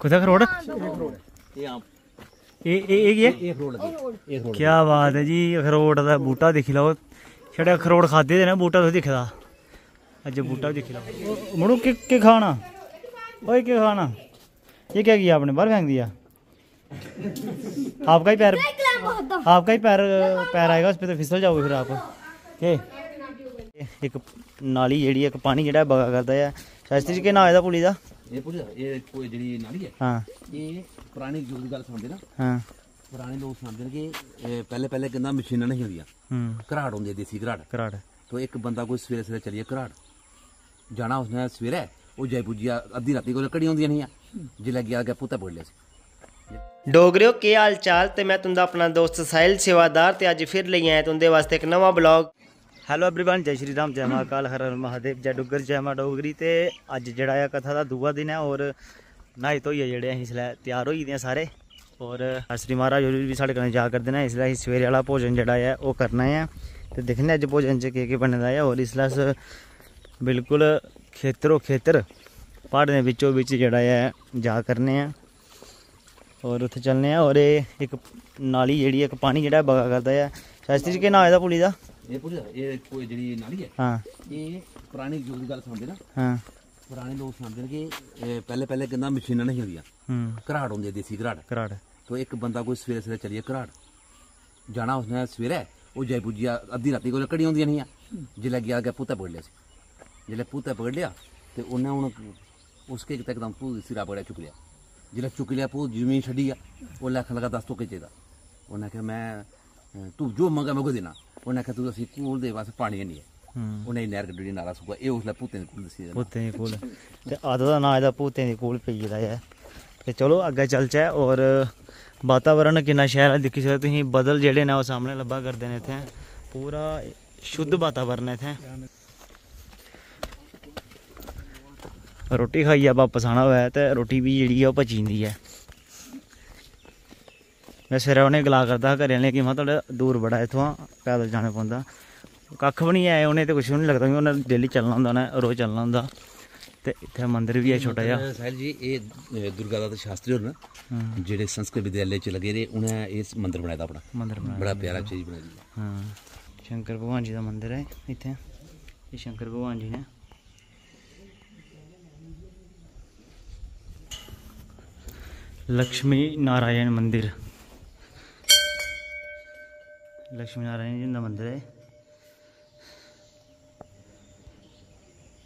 कुछ रोड? क्या बात है जी अखरोट का बूटा दिक्खी लैओ। छड़े अखरोट खाद्धे दे ना बूह्टा तुस दिक्खे दा। अज्ज बूह्टा दिक्खी मड़ो केह् खाना? ओए केह् खाना? ये क्या किया आपने? बाहर फेंक दिया। आपका ही पैर आपका ही पैर पैर आएगा उस पर तो फिसल जाओगे फिर आप। एक नाली जेह्ड़ी इक पानी जेह्ड़ा बगा करदा ऐ। शास्त्री जी केह् नांऽ एह्दा पुली दा? ਇਹ ਪੁੱਛਦਾ ਇਹ ਕੋਈ ਜਿਹੜੀ ਨਾਲੀ ਹੈ ਹਾਂ। ਇਹ ਪੁਰਾਣੇ ਜੁਗ ਦੀ ਗੱਲ ਸੁਣਦੇ ਨਾ ਹਾਂ। ਪੁਰਾਣੇ ਲੋਕ ਸੁਣਦੇ ਨੇ ਕਿ ਪਹਿਲੇ ਪਹਿਲੇ ਕਹਿੰਦਾ ਮਸ਼ੀਨਾਂ ਨਹੀਂ ਹੁੰਦੀਆਂ। ਹੂੰ। ਘਰਾੜ ਹੁੰਦੇ ਦੇਸੀ ਘਰਾੜ। ਘਰਾੜ। ਤੋਂ ਇੱਕ ਬੰਦਾ ਕੋਈ ਸਵੇਰੇ ਸਵੇਰੇ ਚੱਲੀਏ ਘਰਾੜ ਜਾਣਾ ਉਸਨੇ ਸਵੇਰੇ ਉਹ ਜੈ ਪੁੱਜਿਆ ਅੱਧੀ ਰਾਤੀ ਕੋਲ ਕੜੀ ਹੁੰਦੀਆਂ ਨਹੀਂ ਆ। ਜਿਲਾ ਗਿਆ ਗਿਆ ਪੁੱਤਾ ਬੋਲ ਲਿਆ ਸੀ। ਡੋਗਰਿਓ ਕੀ ਹਾਲ ਚਾਲ? ਤੇ ਮੈਂ ਤੁੰਦਾ ਆਪਣਾ ਦੋਸਤ ਸਾਹਿਲ ਸੇਵਾਦਾਰ ਤੇ ਅੱਜ ਫਿਰ ਲਈ ਆਇਆ ਤੁੰਦੇ ਵਾਸਤੇ ਇੱਕ ਨਵਾਂ ਬਲੌਗ। ਹੈਲੋ एवरीवन ਜੈ ਸ਼੍ਰੀ ਰਾਮ ਜੈ ਮਹਾਕਾਲ ਹਰ ਹਰ ਮਹਾਦੇਵ ਜੈ ਡੁੱਗਰ ਜੈ ਮਾ ਡੋਗਰੀ ਤੇ ਅੱਜ ਜਿਹੜਾ ਆ ਕਥਾ ਦਾ ਦੂਆ ਦਿਨ ਹੈ ਔਰ ਨਹਾਈ ਧੋਈਏ ਜਿਹੜੇ ਅਸੀਂ ਇਸਲੇ ਤਿਆਰ ਹੋਈ ਦੇ ਆ ਸਾਰੇ ਔਰ ਅਸਰੀ ਮਹਾਰਾਜ ਹੋਰੀ ਵੀ ਸਾਡੇ ਕੋਲ ਜਾ ਕਰਦੇ ਨੇ ਇਸਲੇ ਅਸੀਂ ਸਵੇਰੇ ਵਾਲਾ ਭੋਜਨ ਜਿਹੜਾ ਹੈ ਉਹ ਕਰਨਾ ਹੈ ਤੇ ਦੇਖਨੇ ਅੱਜ ਭੋਜਨ ਚ ਕੀ ਕੀ ਬਣਦਾ ਹੈ ਔਰ ਇਸਲੇ ਅਸ ਬਿਲਕੁਲ ਖੇਤਰੋ ਖੇਤਰ ਪਹਾੜ ਦੇ ਵਿੱਚੋਂ ਵਿੱਚ ਜਿਹੜਾ ਹੈ ਜਾ ਕਰਨੇ ਆ ਔਰ ਉੱਥੇ ਚੱਲਨੇ ਆ ਔਰ ਇਹ ਇੱਕ ਨਾਲੀ ਜਿਹੜੀ ਇੱਕ ਪਾਣੀ ਜਿਹੜਾ ਬਗਾ ਕਰਦਾ ਹੈ ਸ਼ਾਸਤਰੀ ਜੀ ਕੇ ਨਾਂ ਇਹਦਾ ਪੁਲੀ ਦਾ ਇਹ ਪੁੱਛਦਾ ਇਹ ਕੋਈ ਜਿਹੜੀ ਨਾਲੀ ਹੈ ਹਾਂ ਇਹ ਪੁਰਾਣੀ ਯੁੱਗ ਦੀ ਗੱਲ ਸੁਣਦੇ ਨਾ ਹਾਂ ਪੁਰਾਣੇ ਲੋਕ ਸੁਣਦੇ ਨੇ ਕਿ ਪਹਿਲੇ ਪਹਿਲੇ ਕਿੰਨਾ ਮਸ਼ੀਨਾਂ ਨਹੀਂ ਹੁੰਦੀਆਂ ਹੂੰ ਘਰਾੜ ਹੁੰਦੇ ਦੇਸੀ ਘਰਾੜ ਘਰਾੜ ਤੋਂ ਇੱਕ ਬੰਦਾ ਕੋਈ ਸਵੇਰੇ ਸਵੇਰੇ ਚੱਲੀਏ ਘਰਾੜ ਜਾਣਾ ਉਸਨੇ ਸਵੇਰੇ ਉਹ ਜੈ ਪੁੱਜਿਆ ਅੱਧੀ ਰਾਤੀ ਕੋਲ ਲੱਕੜੀਆਂ ਹੁੰਦੀਆਂ ਨਹੀਂ ਆ ਜਿਲੇ ਗਿਆ ਗਿਆ ਪੁੱਤਾ ਪਕੜ ਲਿਆ ਸੀ ਜਿਲੇ ਪੁੱਤਾ ਪਕੜ ਲਿਆ ਤੇ ਉਹਨੇ ਹੁਣ ਉਸਕੇ ਇੱਕ ਤੱਕਦਮ ਪੂਰੀ ਸਿਰਾ ਪਕੜਿਆ ਚੁੱਕ ਲਿਆ ਜਿਲੇ ਚੁੱਕ ਲਿਆ ਪੂਰੀ ਜ਼ਮੀਨ ਛੱਡੀ ਆ ਉਹ ਲੱਖ ਲਗਾ 10 ਤੋਂ ਕਿਚੇ ਦਾ ਉਹਨੇ ਕਿਹਾ ਮੈਂ ਤੂੰ ਜੋ ਮੰਗਾ ਮੈਂ ਕੋ ਦੇਣਾ ਉਹਨਾਂ ਕਹਿੰਦਾ ਤੁਸੀਂ ਕੂਲ ਦੇ ਬਸ ਪਾਣੀ ਨਹੀਂ ਹੈ ਉਹਨੇ ਨਹਿਰ ਗੱਡੀ ਨਾਲਾ ਸੁਕਾ ਇਹ ਉਸਲੇ ਭੂਤੇ ਦੇ ਕੋਲ ਦਸੀ ਭੂਤੇ ਦੇ ਕੋਲ ਤੇ ਆਦਾ ਦਾ ਨਾਂ ਇਹਦਾ ਭੂਤੇ ਦੇ ਕੋਲ ਪਈ ਦਾ ਹੈ ਤੇ ਚਲੋ ਅੱਗੇ ਚੱਲ ਚਾ ਔਰ ਵਾਤਾਵਰਨ ਕਿੰਨਾ ਸ਼ਹਿਰ ਹੈ ਦੇਖੀ ਸਕਦੇ ਤੁਸੀਂ ਬਦਲ ਜਿਹੜੇ ਨੇ ਉਹ ਸਾਹਮਣੇ ਲੱਭਾ ਕਰਦੇ ਨੇ ਇੱਥੇ ਪੂਰਾ ਸ਼ੁੱਧ ਵਾਤਾਵਰਨ ਹੈ ਇੱਥੇ ਰੋਟੀ ਖਾਈ ਆ ਵਾਪਸ ਆਣਾ ਹੋਇਆ ਤੇ ਰੋਟੀ ਵੀ ਜਿਹੜੀ ਆ ਉਹ ਪਚੀਂਦੀ ਹੈ मैं सिरै उन्हें गला करता हा घरै आह्लें कि थोह्ड़ा दूर बड़ा इत्थुआं पैदल जाने पौंदा। कक्ख बी निं ऐ उ'नें ते कुछ नहीं लगता लगदा उ'नें डेली चलना होंदा उन्हें रोज चलना होंदा। ते इत्थै मंदर बी है छोटा जहाँ। साहिल जी एह् दुर्गा दत्त शास्त्री होर न हम्म। संस्कृत विद्यालय च लगे दे उ'नें इस मंदर बनाए अपना। मंदिर बड़ा प्यारा चीज़ बनाई दी। शंकर भगवान जी का मंदिर है इत्थै। एह् शंकर भगवान जी ने। लक्ष्मी नारायण मंदिर। लक्ष्मी नारायण जी का मंदिर है।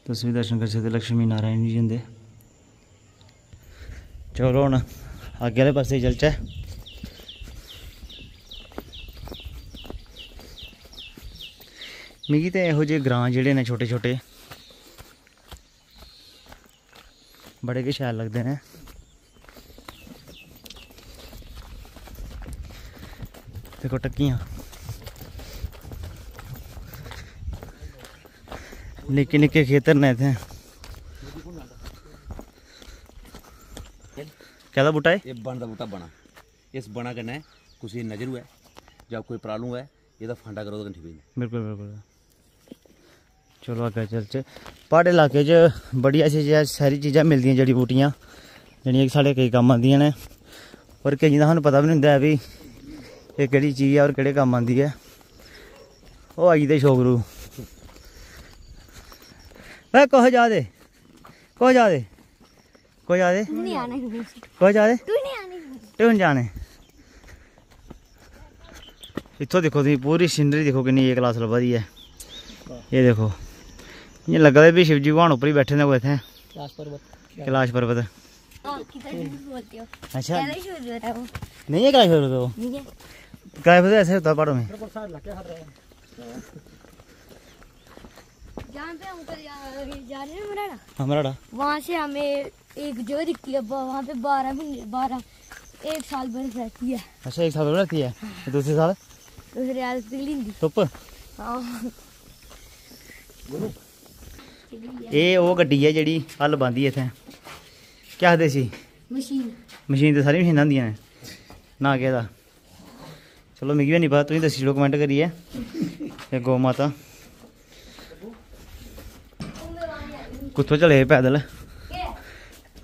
तुस भी दर्शन करी सकते लक्ष्मी नारायण जी हुंदे चलो हूँ अग्गे आह्ले पास्से चलचै। मिगी ते इहो जेह् ग्रांऽ जेह्ड़े छोटे छोटे बड़े गै शैल लगदे न। देखो टक्कियाँ। ਨਿੱਕੇ ਨਿੱਕੇ ਖੇਤਰ ਨੇ ਇੱਥੇ। ਕਿਹਦਾ ਬੂਟਾ ਹੈ ਇਹ ਬਣ ਦਾ ਬੂਟਾ ਬਣਾ। ਇਸ ਬਣਾ ਕਰਨਾ ਕੁਛ ਨਜ਼ਰ ਹੋਇਆ ਜਾਂ ਕੋਈ ਪ੍ਰੋਬਲਮ ਹੈ ਇਹਦਾ ਫਾਂਡਾ ਕਰੋ ਤਾਂ ਠੀਕ ਹੋ। ਬਿਲਕੁਲ ਬਿਲਕੁਲ। ਚਲੋ ਅੱਗੇ ਚੱਲਦੇ ਪਹਾੜ ਇਲਾਕੇ 'ਚ ਬੜੀਆਂ ਚੀਜ਼ਾਂ ਸਾਰੀ ਚੀਜ਼ਾਂ ਮਿਲਦੀਆਂ ਜੜੀ ਬੂਟੀਆਂ ਜਿਹੜੀਆਂ ਕਿ ਸਾਡੇ ਕਈ ਕੰਮ ਆਉਂਦੀਆਂ ਨੇ। ਔਰ ਕਈ ਦਾ ਸਾਨੂੰ ਪਤਾ ਵੀ ਨਹੀਂ ਹੁੰਦਾ ਵੀ ਇਹ ਕਿਹੜੀ ਚੀਜ਼ ਹੈ ਔਰ ਕਿਹੜੇ ਕੰਮ ਆਉਂਦੀ ਹੈ। ਉਹ ਆਈ ਦੇ ਸ਼ੋਗਰੂ ए कहो जा दे कहो जा दे कहो जा दे कहो जा दे तू जाने? इतो दिक्खो तुस पूरी सीनरी दिक्खो कि ए क्लास लब्भा दी ऐ। देखो इ'यां लग्गा दा भी शिवजी भगवान उप्पर ही बैठे दे कोई कैलाश पर्वत। अच्छा। नहीं है कैलाश पर्वत वो कैलाश पर्वत ऐसे होता पहाड़ों में। जहाँ पे हम कल जा, जा रहे हैं मराड़ा हमारा वहाँ से हमें एक जो दिखती है ब- वहाँ पे बारह महीने बारह एक साल बर्फ रहती है अच्छा एक साल रहती है तो दूसरे साल दूसरे साल पिघली धुप हाँ ਇਹ ਉਹ ਗੱਡੀ ਹੈ ਜਿਹੜੀ ਹੱਲ ਬੰਦੀ ਇੱਥੇ ਕੀ ਆਖਦੇ ਸੀ मशीन ਮਸ਼ੀਨ ਤੇ ਸਾਰੀ ਮਸ਼ੀਨਾਂ ਹੁੰਦੀਆਂ ਨੇ ਨਾ ਕਿਹਦਾ ਚਲੋ ਮਿਗੀ ਵੀ ਨਹੀਂ ਪਤਾ ਤੁਸੀਂ ਦੱਸੀ ਜਰੂਰ ਕਮੈਂਟ ਕਰੀਏ ਇਹ ਗੋ ਮਾਤਾ कुत्थों चले पैदल?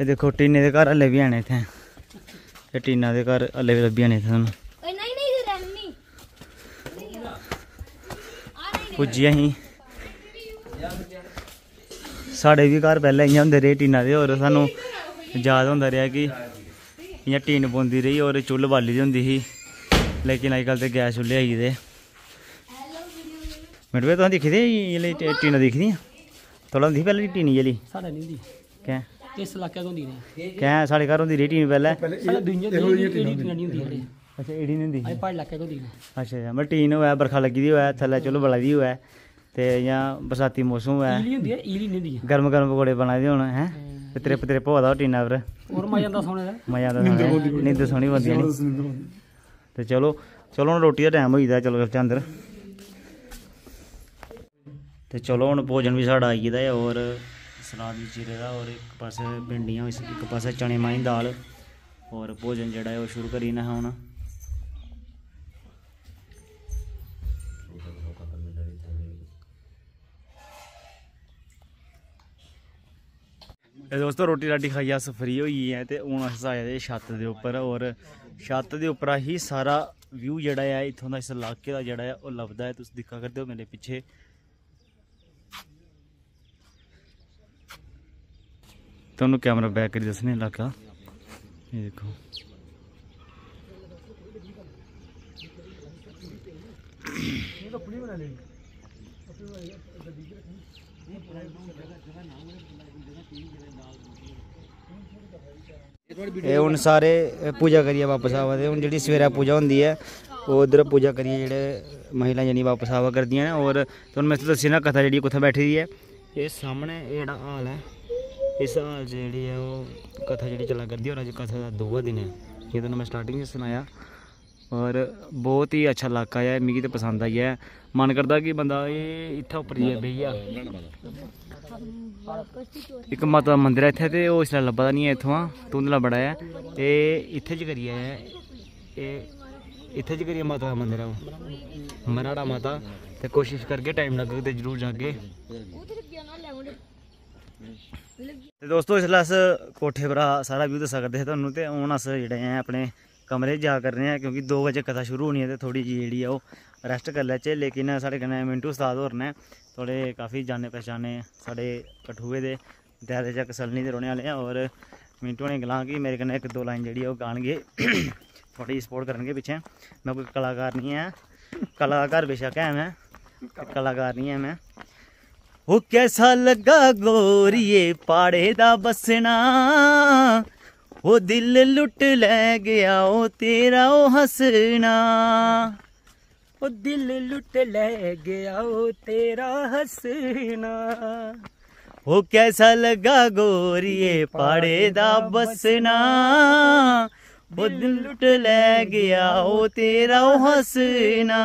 एह् देखो टीने के घर हल्ले भी हैन इत्थें। एह् टीना के घर हल्ले भी लब्भी जाने इत्थें सानूं। साढ़े बी घर पहले इ'यां होंदे रेह् टीना दे होर सानूं याद होंदा रेहा कि इ'यां टीन पौंदी रेही होर चुल्ल बाली दी होंदी ही। लेकिन अजकल तो गैस चुल्ले आई गेदे। मिडवे तुसें दिक्खी दी टीना दिक्खी तोलन थी पहले रीटी नहीं जली साढ़े नहीं होंदी कैं इस इलाके होंदी नहीं कैं साढ़े घर होंदी रीटी पहले साढ़े दूइयां रीटी नहीं होंदी हले ਅੱਛਾ ਏੜੀ ਨਹੀਂ ਹੁੰਦੀ। ਪਹਾੜ ਇਲਾਕੇ ਤੋਂ ਦੀ ਅੱਛਾ ਅੱਛਾ ਟੀਨ ਹੋਇਆ ਬਰਖਾ ਲੱਗੀ ਦੀ ਹੋਇਆ ਥੱਲੇ ਚਲੋ ਬਲਾ ਦੀ ਹੋਇਆ ਤੇ ਜਾਂ ਬਰਸਾਤੀ ਮੌਸਮ ਹੋਇਆ। ਈਲੀ ਹੁੰਦੀ ਹੈ ਨਹੀਂ ਹੁੰਦੀ। ਗਰਮ ਗਰਮ ਪਕੌੜੇ ਬਣਾਏ ਦੇ ਹੋਣ ਹੈ? ਤੇ ਤ੍ਰਿਪ ਤ੍ਰਿਪ ਹੋਦਾ ਟੀਨਾ ਪਰ ਹੋਰ ਮਜ਼ਾ ਆਉਂਦਾ ਸੋਹਣੇ ਦਾ। ਮਜ਼ਾ ਆਉਂਦਾ ਨੀਂਦ ਸੋਹਣੀ ਬੰਦੀ ਤੇ ਚਲੋ ਚਲੋ ਹੁਣ ਰੋਟੀ ਦਾ ਟਾਈਮ ਹੋਈਦਾ ਚਲੋ ਚੱਲ ਅੰਦਰ ਤੇ ਚਲੋ ਹੁਣ ਭੋਜਨ ਵੀ ਸਾਡਾ ਆਈ ਦਾ ਹੈ ਔਰ ਸਲਾਦ ਵੀ ਚੀਰੇ ਦਾ ਔਰ ਇੱਕ ਪਾਸੇ ਭਿੰਡੀਆਂ ਇੱਕ ਪਾਸੇ ਚਣੇ ਮਾਂ ਦੀ ਦਾਲ ਔਰ ਭੋਜਨ ਜਿਹੜਾ ਹੈ ਉਹ ਸ਼ੁਰੂ ਕਰੀ ਨਾ ਹੁਣ। ਦੋਸਤੋ ਰੋਟੀ ਰਾਟੀ ਖਾਈ ਅਸ ਫਰੀ ਹੋਈ ਹੈ ਤੇ ਹੁਣ ਅਸੀਂ ਆਏ ਦੇ ਛੱਤ ਦੇ ਉੱਪਰ ਔਰ ਛੱਤ ਦੇ ਉੱਪਰ ਹੀ ਸਾਰਾ ਵਿਊ ਜਿਹੜਾ ਹੈ, ਇੱਥੋਂ ਦਾ ਇਸ ਇਲਾਕੇ ਦਾ ਜਿਹੜਾ ਹੈ, ਉਹ ਲੱਭਦਾ ਹੈ। ਤੁਸੀਂ ਦਿਖਾ ਕਰਦੇ ਹੋ ਮੇਰੇ ਪਿੱਛੇ ਤੁਹਾਨੂੰ ਕੈਮਰਾ ਬੈਕ ਕਰੀ ਦੱਸਣੇ ਇਲਾਕਾ ਇਹ ਦੇਖੋ ਇਹ ਹੁਣ ਸਾਰੇ ਅ, ਪੂਜਾ ਕਰੀਏ ਵਾਪਸ ਆਵਾ ਦੇ ਹੁਣ ਜਿਹੜੀ ਸਵੇਰਾ ਪੂਜਾ ਹੁੰਦੀ ਹੈ ਉਹ ਉਧਰ ਪੂਜਾ ਕਰੀਏ ਜਿਹੜੇ ਮਹਿਲਾ ਜਣੀ ਵਾਪਸ ਆਵਾ ਕਰਦੀਆਂ ਨੇ ਔਰ ਤੁਹਾਨੂੰ ਮੈਂ ਦੱਸੀ ਨਾ ਕਥਾ ਜਿਹੜੀ ਕੁੱਥੇ ਬੈਠੀ ਦੀ ਹੈ ਇਹ ਸਾਹਮਣੇ ਇਹ ਜਿਹੜਾ ਹਾਲ ਹੈ इस साल जी ऐ कथा जेह्ड़ी चला करती ऐ, और अज्ज कथा का दूआ दिन ऐ। जेह्दा में स्टार्टिंग च सनाया, और बहुत ही अच्छा लाका है मिगी ते पसंद आई है मन करता कि बंदा एह् इत्थै उप्पर जाइयै बेही जा माता मंदिर है ऐ इत्थै, ते ओह् इसलै लब्भा दा धुंधला बड़ा है ते इत्थै च करियै एह् च करियै माता दा मंदर है ओह्। मराड़ा माता, ते कोशिश करके टाइम लग्गग ते ज़रूर जागे। ਤੇ दोस्तों इसलै अस कोठे परा सारा व्यू दस्सा करदे हे ਤੁਹਾਨੂੰ ਤੇ ਹੁਣ अस ਜਿਹੜੇ ਆ ਆਪਣੇ कमरे जा कर रहे हैं क्योंकि दो बजे कथा शुरू होनी है ते थोड़ी जी जेह्ड़ी ऐ ओह् रेस्ट करी लैचे लेकिन साढ़े कन्नै मिंटू उस्ताद होर न थोह्ड़े काफ़ी जाने पहचाने साढ़े कठुए दे दैरे चक सलनी दे रौह्ने आह्ले ऐ होर मिंटू होरें गलां कि मेरे कन्नै इक दो लाइन जेह्ड़ी ओह् गानगे थोह्ड़ी सपोर्ट करनगे पिच्छें में कोई कलाकार निं ऐ कलाकार बेशक ऐ में कलाकार निं ऐ में ਉਹ ਕੈਸਾ ਲੱਗਾ ਗੋਰੀਏ ਪਾੜੇ ਦਾ ਬਸਣਾ ਉਹ ਦਿਲ ਲੁੱਟ ਲੈ ਗਿਆ, ਉਹ ਤੇਰਾ ਉਹ ਹੱਸਣਾ। ਉਹ ਦਿਲ ਲੁੱਟ ਲੈ ਗਿਆ, ਉਹ ਤੇਰਾ ਹੱਸਣਾ। ਉਹ ਕੈਸਾ ਲੱਗਾ ਗੋਰੀਏ ਪਾੜੇ ਦਾ ਬਸਣਾ ਉਹ ਦਿਲ ਲੁੱਟ ਲੈ ਗਿਆ, ਉਹ ਤੇਰਾ ਉਹ ਹੱਸਣਾ।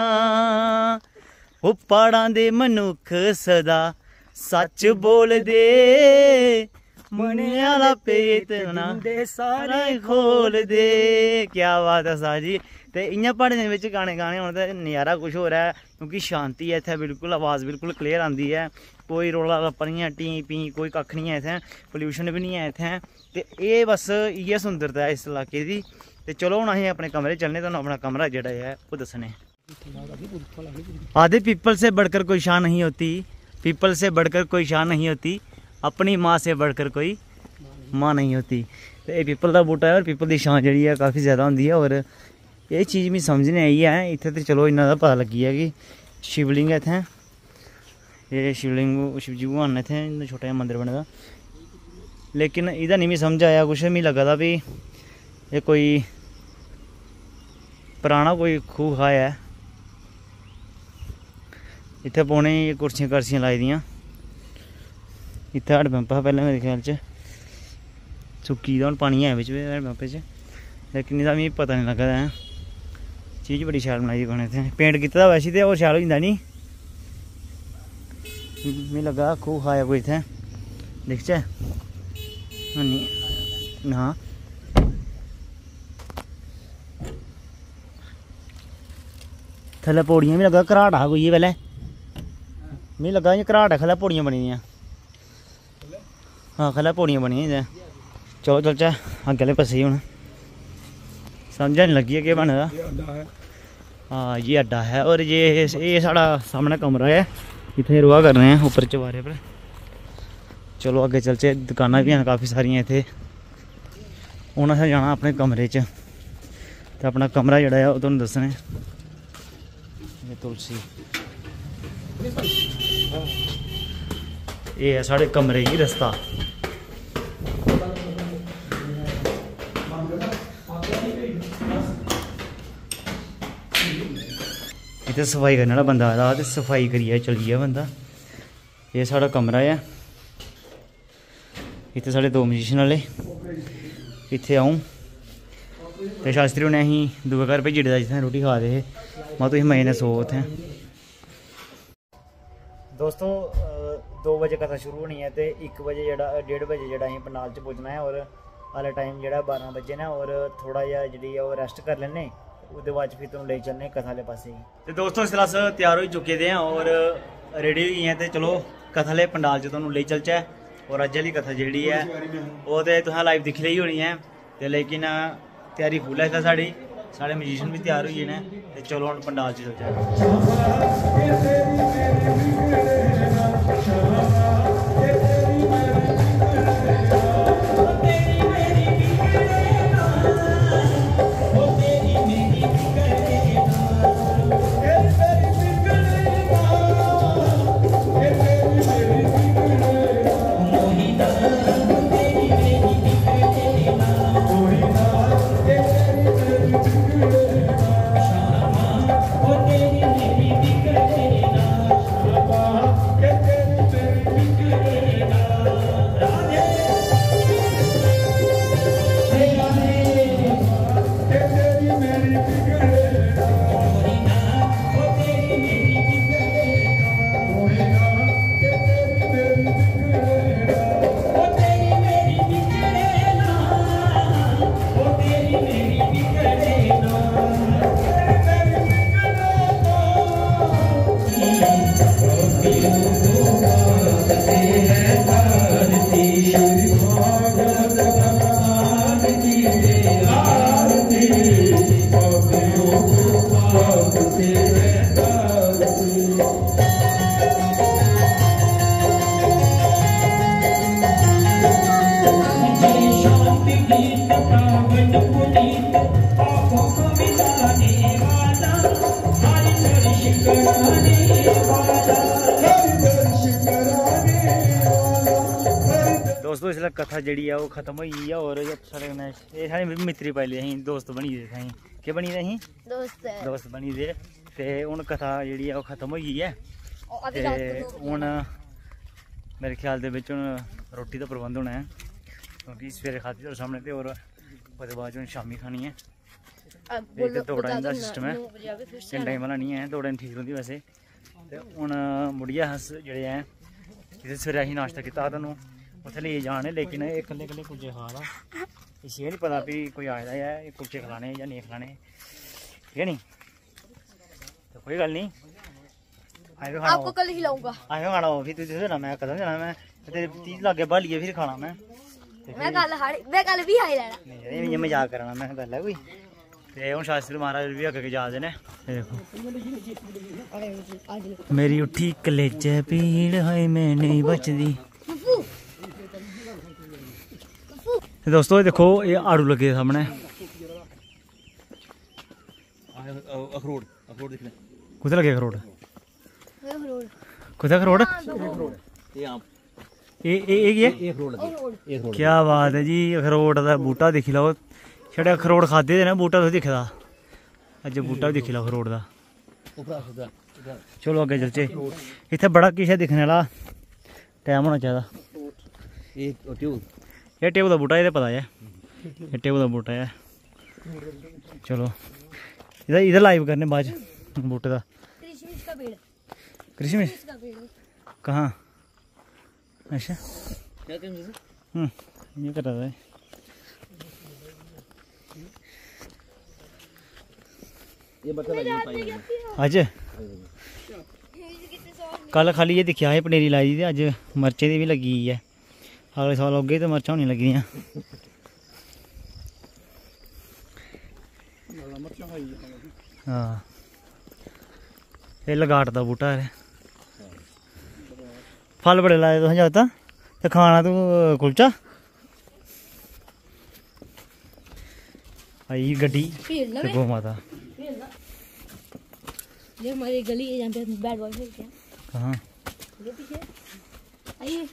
ਉਹ ਪਾੜਾਂ ਦੇ ਮਨੁੱਖ ਸਦਾ ਸੱਚ ਬੋਲਦੇ ਮਨਿਆ ਦਾ ਪੇਤ ਨਾ ਦੇ ਸਾਰੇ ਖੋਲ ਦੇ ਕੀ ਬਾਤ ਹੈ ਸਾਜੀ ਤੇ ਇੰਨਾ ਪੜਨ ਦੇ ਵਿੱਚ ਗਾਣੇ ਗਾਣੇ ਹੁਣ ਤਾਂ ਨਜ਼ਾਰਾ ਕੁਝ ਹੋ ਰਿਹਾ ਕਿਉਂਕਿ ਸ਼ਾਂਤੀ ਹੈ ਇੱਥੇ ਬਿਲਕੁਲ ਆਵਾਜ਼ ਬਿਲਕੁਲ ਕਲੀਅਰ ਆਂਦੀ ਹੈ। ਕੋਈ ਰੋਲਾ ਰੱਪਾ ਨਹੀਂ ਹੈ ਟੀ ਪੀ ਕੋਈ ਕੱਖ ਨਹੀਂ ਹੈ ਇੱਥੇ ਪੋਲੂਸ਼ਨ ਵੀ ਨਹੀਂ ਹੈ ਇਥੇ। ਤੇ ਇਹ ਬਸ ਇਹ ਸੁੰਦਰਤਾ ਇਸ ਇਲਾਕੇ ਦੀ। ਤੇ ਚਲੋ ਹੁਣ ਅਸੀਂ ਆਪਣੇ ਕਮਰੇ ਚੱਲਨੇ ਤੁਹਾਨੂੰ ਆਪਣਾ ਕਮਰਾ ਜਿਹੜਾ ਹੈ ਉਹ ਦੱਸਣੇ ਆਦੇ ਪੀਪਲ ਸੇ ਬੜਕਰ ਕੋਈ ਸ਼ਾਨ ਨਹੀਂ ਹੋਤੀ पीपल से बढ़कर कोई शान नहीं होती, अपनी माँ से बढ़कर कोई माँ नहीं होती। तो ये पीपल का बूटा है और पीपल की शान जी काफ़ी ज़्यादा होंगी है और ये चीज़ मैं समझने आई है इतने तो चलो इन्ना पता लगी है कि शिवलिंग है इतें ये शिवलिंग, शिवजी भगवान ने इत्थें इंदा छोटा जहा मंदिर बने दा लेकिन इदा नहीं मिगी समझ आया कुछ मिगी लगा दा भी एह् कोई पराना कोई खूह खाया ऐ इत्थै पौने कुर्सियाँ कर्सियाँ लाई दियाँ। इत हैंड पंप हा पैह्लें मेरे ख्याल च। सुक्की पानी है बिच हैंड पंपे लेकिन एह्दा मिगी पता निं लग्गा दा चीज़ बड़ी शैल बनाई दी कोने पेंट कीते वैसे ते होर शैल होई जंदा नी। मिगी लग्गा दा खाया कोई इत्थै। दिखचै? हैनी ना थले पौड़ियाँ भी लग्गा घराट हा कोई एह् मी लग्गा इ'यां घराट है खल पौड़ियाँ बनी दियाँ। हाँ खल्लै पौड़ियाँ बनी दियाँ चलो चलचे अग्गै आह्ले पास्सै हून समझ नहीं लगी केह् बने दा? हाँ। ये अड्डा है और ये ये साढ़ा सामने कमरा है। इतने रुआ कर रहे हैं ऊपर चवारे पर चलो अगे चलचे दकाना भी हैं काफ़ी सारिया इतने हून असें जाना अपने कमरे च। अपना कमरा जेह्ड़ा ऐ ओह् तुहानू तुलसी। ਇਹ ਹੈ ਸਾਡੇ ਕਮਰੇ ਦੀ ਰਸਤਾ। ਇੱਥੇ ਸਫ਼ਾਈ ਕਰਨ ਵਾਲਾ ਬੰਦਾ ਆਦਾ ਤੇ ਸਫ਼ਾਈ ਕਰੀਏ ਚਲੀਏ ਬੰਦਾ। ਇਹ ਸਾਡਾ ਕਮਰਾ ਆ। ਇੱਥੇ ਸਾਡੇ ਦੋ ਮਜੀਸ਼ਨ ਵਾਲੇ। ਇੱਥੇ ਆਉਂ ਤੇ ਸ਼ਾਸਤਰੀ ਨੇ ਅਸੀਂ ਦੂਏ ਘਰ ਭੇਜੀ ਦਿੱਤਾ ਜਿੱਥੇ ਰੋਟੀ ਖਾ ਦੇ ਮਾ ਤੁਸੀਂ ਮੈਂ ਨੇ ਸੋ ਉੱਥੇ। दोस्तों दो बजे कथा शुरू होनी है ते इक बजे जेह्ड़ा डेढ़ बजे जेह्ड़ा अहीं पंडाल च पुज्जना है और हाले टाइम जेह्ड़ा बारां बजे ने और थोड़ा जेहा जेह्ड़ी ऐ ओह् रेस्ट कर लैने ओह्दे बाद च फिर तुहानूं लेई चलने कथा आह्ले पासे ही ते दोस्तों इसलै अस त्यार होई चुके दे आं और रेडी होई गे आं ते चलो कथा आह्ले पंडाल च तुहानूं लेई चलचै और अज्ज आह्ली कथा जेह्ड़ी ऐ ओह् ते तुसें लाइव दिक्खी लेई होनी ऐ ते लेकिन त्यारी फुल है इसलै साढ़ी ਸਾਰੇ ਮਿਊਜ਼ੀਸ਼ੀਅਨ ਵੀ ਤਿਆਰ ਹੋਈਏ ਨੇ ਤੇ ਚਲੋ ਹੁਣ ਪੰਡਾਲ 'ਚ ਚਲ ਜਾਈਏ जेह्ड़ी ऐ ओह् खत्म होई गेई ऐ और साढ़े कन्नै एह् साढ़े मित्तरी पाई ले अहीं दोस्त बनी गेदे अहीं केह् बनी गेदे अहीं दोस्त। है बनी गेदे ते हून कथा जेह्ड़ी ऐ ओह खत्म होई गेई ऐ। ते दो हून मेरे ख्याल दे बिच हून रुट्टी दा प्रबंध होना ऐ। क्योंकि सवेरे खाद्धी थोड़े सामने ते और ओह्दे बाद हून शामी खानी ऐ। अब ते बोलो इद्धर दौड़ा बता इंदा दो ना, सिस्टम है नौ बजे आके फिर से नहीं है हा लेइयै जाने लेकिन एह् कल्ले कल्ले कुलचे खा दा इसी एह् निं पता भी कोई आए दा ऐ कुलचे खलाने जां नेईं खलाने। ठीक है नी ते कोई गल्ल नहीं। आपको कल खिलाऊँगा असें खाना ओह् फिर तुसें देना मैं कदम देना मैं ते तीज लाग्गे बालियै फिर खाना मैं। मैं कल मैं कल भी हाई लेना नहीं इ'यां मज़ाक करना मैं गल्ल है कोई। ते हून शास्त्री महाराज भी अग्गे जा दे ने देखो। मेरी उठी कलेजे पीड़ है मैं नहीं बचदी। ਤੇ ਦੋਸਤੋ ਇਹ ਦੇਖੋ ਇਹ ਆੜੂ ਲੱਗੇ ਸਾਹਮਣੇ ਅਖਰੋਟ ਅਖਰੋਟ ਦੇਖ ਲੈ ਕਿੱਥੇ ਲੱਗੇ ਅਖਰੋਟ ਕਿੱਥੇ ਅਖਰੋਟ ਇਹ ਆਮ ਇਹ ਇਹ ਕੀ ਹੈ ਇਹ ਅਖਰੋਟ ਲੱਗੇ ਇਹ ਅਖਰੋਟ ਕੀ ਬਾਤ ਹੈ ਜੀ ਅਖਰੋਟ ਦਾ ਬੂਟਾ ਦੇਖ ਲਓ ਛੜੇ ਅਖਰੋਟ ਖਾਦੇ ਦੇ ਨਾ ਬੂਟਾ ਤੁਸੀਂ ਦੇਖਦਾ ਅੱਜ ਬੂਟਾ ਵੀ ਦੇਖ ਲਓ ਅਖਰੋਟ ਦਾ ਚਲੋ ਅੱਗੇ ਚਲਚੇ ਇੱਥੇ ਬੜਾ ਕਿਸ਼ਾ ਦਿਖਣ ਵਾਲਾ ਟਾਈਮ ਹੋਣਾ ਚਾਹੀਦਾ ਇਹ ਟਿਊਬ ਇਹ ਟੇਬਲ ਦਾ ਬੂਟਾ ਇਹਦੇ ਪਤਾ ਹੈ ਇਹ ਟੇਬਲ ਦਾ ਬੂਟਾ ਹੈ ਚਲੋ ਇਹਦਾ ਇਹਦਾ ਲਾਈਵ करने बाद च बूटे का कृष्ण का पेड़ कृषि में का पेड़ कहाँ अच्छा क्या कहेंगे हम्म ये कर रहा है ये बता लगे पाई ਅੱਜ ਕੱਲ ਖਾਲੀ ਇਹ ਦਿਖਿਆ ਹੈ ਪਨੀਰੀ ਲਾਈ ਦੀ ਤੇ ਅੱਜ अगले साल होगी तो मर्चा होने लगी हाँ। ये लगाट का बूटा है। फल बड़े लाए तुसें जागता ते खाना तू कुलचा? आई गड्डी ते गौ माता। गली है आइए।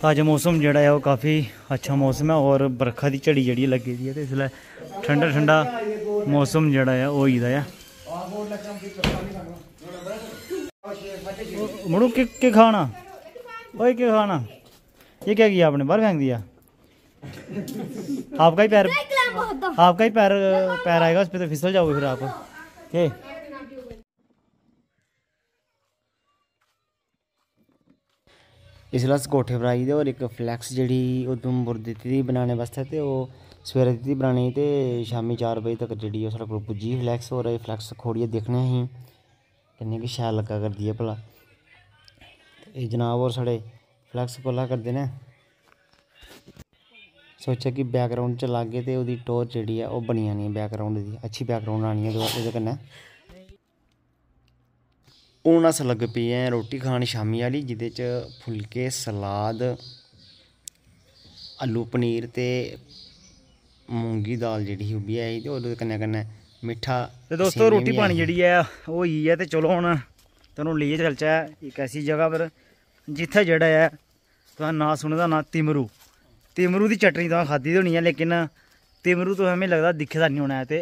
तो अज मौसम जोड़ा है काफ़ी अच्छा मौसम है और बरखा की झड़ी जी लगी दी है तो इसलिए ठंडा ठंडा मौसम जोड़ा है होई मड़ू के, खाना? ओए के खाना? ये क्या किया आपने? बाहर फेंक दिया। आपका ही पैर आपका ही पैर पैर आएगा उस पर तो फिसल जाओगे फिर आप। के? ਇਸ ਲਈ ਅਸੀਂ ਕੋਠੇ ਬਣਾਈ ਦੇ ਔਰ ਇੱਕ ਫਲੈਕਸ ਜਿਹੜੀ ਉਧਮਪੁਰ ਦਿੱਤੀ ਦੀ ਬਣਾਉਣੇ ਵਾਸਤੇ ਤੇ ਉਹ ਸਵੇਰੇ ਦਿੱਤੀ ਬਣਾਣੀ ਤੇ ਸ਼ਾਮੀ 4 ਵਜੇ ਤੱਕ ਜਿਹੜੀ ਉਹ ਸਾਡੇ ਕੋਲ ਪੁੱਜੀ ਫਲੈਕਸ ਔਰ ਇਹ ਫਲੈਕਸ ਖੋੜੀਏ ਦੇਖਣੇ ਅਸੀਂ ਕਿੰਨੇ ਕਿ ਸ਼ੈਲ ਲੱਗਾ ਕਰਦੀ ਹੈ ਭਲਾ ਤੇ ਇਹ ਜਨਾਬ ਔਰ ਸਾਡੇ ਫਲੈਕਸ ਕੋਲਾ ਕਰਦੇ ਨੇ ਸੋਚਿਆ ਕਿ ਬੈਕਗ੍ਰਾਉਂਡ ਚ ਲੱਗੇ ਤੇ ਉਹਦੀ ਟੋਰ ਜਿਹੜੀ ਆ ਉਹ ਬਣੀ ਆਣੀ ਬੈਕਗ੍ਰਾਉਂਡ ਦੀ ਅੱਛੀ ਬੈਕਗ੍ਰਾਉਂਡ ਆਣੀ ਹੈ ਉਹਦੇ- ਉਹਦੇ हून अस लग पे ऐं रोटी खान शामीं आह्ली जेह्दे च फुलके सलाद आलू पनीर ते मुंगी दाल जेह्ड़ी ही ओह् बी ऐ ही ते ओह्दे कन्नै कन्नै मिट्ठा ते दोस्तों रोटी पानी जेह्ड़ी ऐ ओह् होई ऐ ते चलो हून तैनू लेइयै चलचै इक ऐसी जगह पर जित्थै जेह्ड़ा ऐ तुसें नांऽ सुने दा नांऽ तिमरू तिमरू दी चटनी तुसें खाद्धी दी होनी ऐ लेकिन तिमरू तुसें मिगी लगदा दिक्खे दा निं होना ऐ ते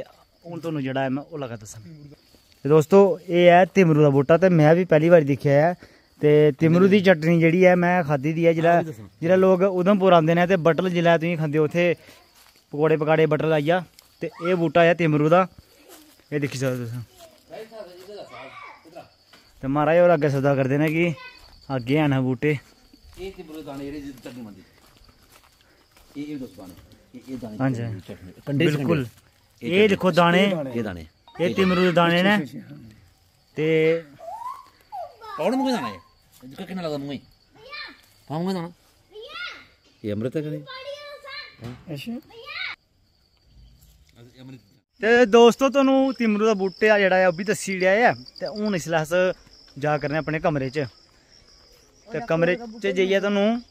हून तुहानू जेह्ड़ा ऐ में ओह् लगा दस्सन ਤੇ ਦੋਸਤੋ ਇਹ ਹੈ ਤਿਮਰੂ ਦਾ ਬੂਟਾ ਤੇ ਮੈਂ ਵੀ ਪਹਿਲੀ ਵਾਰ ਦੇਖਿਆ ਹੈ। ਤੇ ਤਿਮਰੂ ਦੀ ਚਟਨੀ ਜਿਹੜੀ ਹੈ ਮੈਂ ਖਾਦੀ ਦੀ ਹੈ। ਜਿਹੜਾ ਜਿਹੜਾ ਲੋਕ ਉਧਮਪੁਰ ਆਉਂਦੇ ਨੇ ਤੇ ਬਟਲ ਜਿਹੜਾ ਤੁਸੀਂ ਖਾਂਦੇ ਉੱਥੇ ਪਕੌੜੇ ਪਕਾੜੇ ਬਟਰ ਲਾਈਆ। ਤੇ ਇਹ ਬੂਟਾ ਹੈ ਤਿਮਰੂ ਦਾ। ਇਹ ਦੇਖੀ ਸਕਦੇ ਤੁਸੀਂ। ਤੇ ਮਹਾਰਾਜ ਹੋਰ ਅੱਗੇ ਸੌਦਾ ਕਰਦੇ ਨੇ ਕਿ ਅੱਗੇ ਆਣਾ ਬੂਟੇ। ਇਹ ਤੇ ਬੁਰੇ ਦਾਣੇ ਜਿਹੜੇ ਚਟਨੀ ਮੰਦੀ ਇਹ ਇਹ ਦੱਸ ਦਾਣੇ। ਇਹ ਇਹ ਦਾਣੇ ਹਾਂਜੀ। ਬਿਲਕੁਲ। ਇਹ ਦੇਖੋ ਦਾਣੇ। ਇਹ ਦਾਣੇ। ਇਹ ਤਿਮਰੂ ਦੇ ਦਾਣੇ ਨੇ। ਤੇ ਕੌਣ ਮੁੰਗੇ ਦਾਣਾ ਇਹ? ਜਿੱਕਾ ਕਿੰਨਾ ਲੱਗਦਾ ਮੁੰਗੇ ਪਾਉਂਗਾ ਦਾਣਾ ਇਹ ਅੰਮ੍ਰਿਤ ਹੈ ਕਦੇ ਤੇ ਦੋਸਤੋ ਤੁਹਾਨੂੰ ਤਿਮਰੂ ਦਾ ਬੂਟੇ ਆ ਜਿਹੜਾ ਹੈ ਉਹ ਵੀ ਦੱਸੀ ਲਿਆ ਹੈ ਤੇ ਹੁਣ ਇਸ ਲਈ ਅਸ ਜਾ ਕਰਨੇ ਆਪਣੇ ਕਮਰੇ 'ਚ। ਤੇ ਕਮਰੇ 'ਚ ਜਾਈਏ ਤੁਹਾਨੂੰ।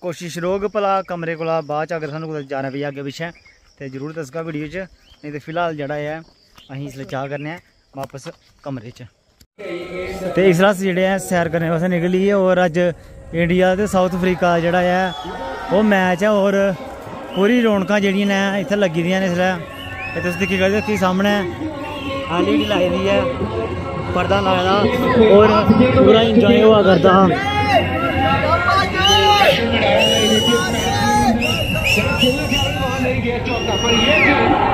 ਕੋਸ਼ਿਸ਼ ਰੋਗ ਭਲਾ ਕਮਰੇ ਕੋਲਾ ਬਾਅਦ ਚ ਅਗਰ ਸਾਨੂੰ ਕੁਝ ਜਾਣਾ ਪਈ ਅੱਗੇ ਪਿੱਛੇ। ਤੇ ਜ਼ਰੂਰ ਦੱਸਗਾ ਵੀਡੀਓ 'ਚ। ਨਹੀਂ ਤੇ ਫਿਲਹਾਲ ਜਿਹੜਾ ਹੈ ਅਸੀਂ ਇਸ ਲਈ ਚਾਹ ਕਰਨੇ ਆ, ਵਾਪਸ ਕਮਰੇ 'ਚ। ਤੇ ਇਸ ਰਾਤ ਜਿਹੜੇ ਆ, ਸੈਰ ਕਰਨ ਵਾਸਤੇ ਨਿਕਲੀ ਹੈ ਔਰ ਅੱਜ ਇੰਡੀਆ ਤੇ ਸਾਊਥ ਅਫਰੀਕਾ ਜਿਹੜਾ ਹੈ ਉਹ ਮੈਚ ਹੈ ਔਰ ਪੂਰੀ ਰੌਣਕਾਂ ਜਿਹੜੀਆਂ ਨੇ ਇੱਥੇ ਲੱਗੀ ਦੀਆਂ ਨੇ ਇਸ ਲਈ ਤੇ ਤੁਸੀਂ ਦੇਖੀ ਕਰਦੇ ਹੋ ਕਿ ਸਾਹਮਣੇ ਐਲਈਡੀ ਲਾਈ ਦੀ ਹੈ ਪਰਦਾ ਲਾਇਆ ਔਰ ਪੂਰਾ ਇੰਜੋਏ ਹੋਆ ਕਰਦਾ। ਹਾਂ। ਪੂਰਾ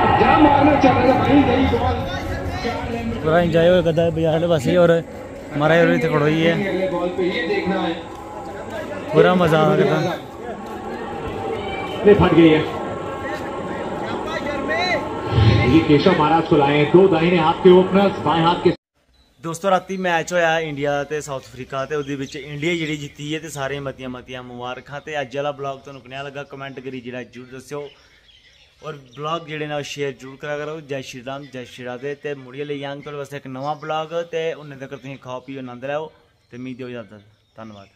बड़ा इंजॉय हो गया बाज़ार बस और महाराज और खड़ो खड़ोई है बड़ा मज़ा आ गया फट गई है। दोस्तों रात मैच होया इंडिया ते साउथ अफ्रीका ते ओह्दे इंडिया जी जीती है ते सारे मतिया मतिया मुबारक अज्ला अज्ज आह्ला ब्लॉग तुहानू कनेहा लग्गा कमेंट करी जरा ज़रूर दस्यो ਔਰ ਬਲੌਗ ਜਿਹੜੇ ਨੇ ਉਹ ਸ਼ੇਅਰ ਜਰੂਰ ਕਰਾ ਕਰੋ। ਜੈ ਸ਼੍ਰੀ ਰਾਮ, ਜੈ ਸ਼੍ਰੀ ਰਾਧੇ। ਤੇ ਮੁੜੀਏ ਲਈ ਆਂ ਤੁਹਾਡੇ ਵਾਸਤੇ ਇੱਕ ਨਵਾਂ ਬਲੌਗ ਤੇ ਉਹਨੇ ਤੱਕ ਤੁਸੀਂ ਖਾਓ, ਪੀਓ, ਆਨੰਦ ਲਓ। ਤੇ ਮੀਤ ਦਿਓ ਜਾਂਦਾ ਧੰਨਵਾਦ।